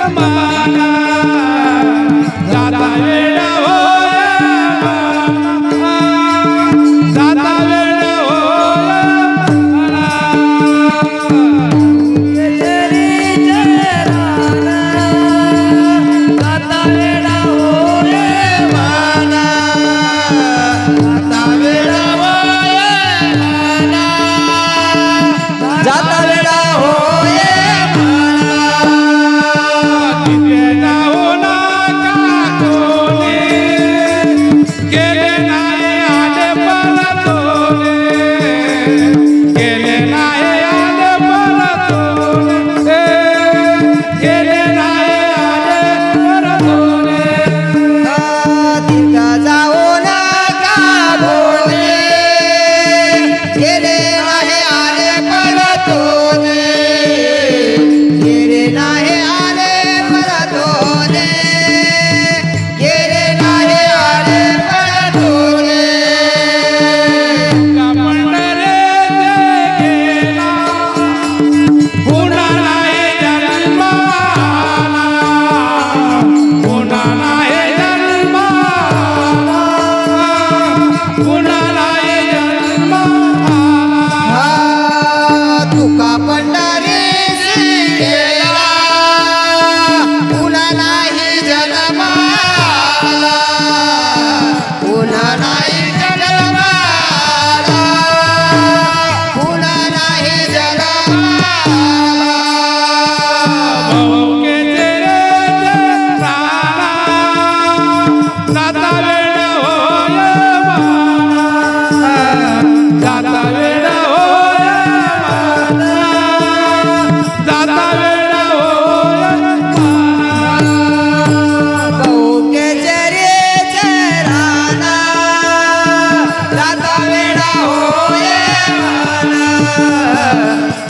Come on.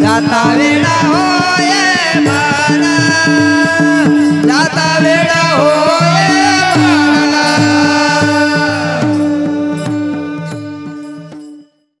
जाता वेड़ा हो ये माना जाता वेड़ा